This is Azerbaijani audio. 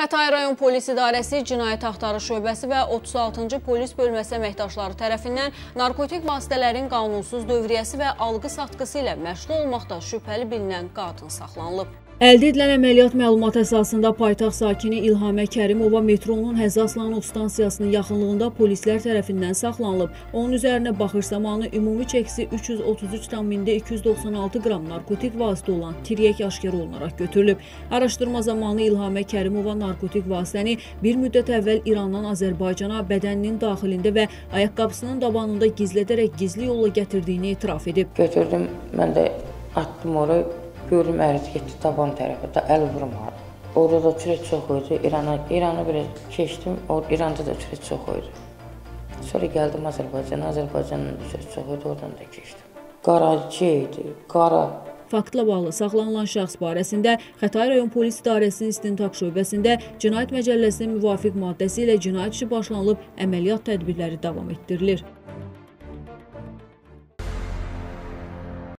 Xətai rayon polis idarəsi Cinayət Axtarış şöbəsi və 36-cı polis bölməsi əməkdaşları tərəfindən narkotik vasitələrin qanunsuz dövriyyəsi və alqı-satqısı ilə məşğul olmaqda şübhəli bilinən qadın saxlanılıb. Əldə edilən əməliyyat məlumat əsasında paytaxt sakini İlhamə Kərimova metronun Həzzaslanov stansiyasının yaxınlığında polislər tərəfindən saxlanılıb. Onun üzərinə baxış zamanı ümumi çəkisi 333,296 qram narkotik vasitə olan tiryək aşkar olunaraq götürülüb. Araşdırma zamanı İlhamə Kərimova narkotik vasitəni bir müddət əvvəl İrandan Azərbaycana bədəninin daxilində və ayaqqabısının dabanında gizlədərək gizli yolla gətirdiyini etiraf edib. Götürdüm, mən də atdım oraya. Gördüm əriz getdi taban tərəfə, da əl vurmadı. Orada da çürək çox idi. İrana, İrana belə keçdim, or İranda da çürək çox idi. Sonra gəldim Azərbaycana, Azərbaycanın çürək çox idi, oradan da keçdim. Qaracı idi, qara. Faktla bağlı saxlanılan şəxs barəsində Xətai rayon polis idarəsinin istintaq şöbəsində Cinayət Məcəlləsinin müvafiq maddəsi ilə cinayət işi başlanılıb, əməliyyat tədbirləri davam etdirilir.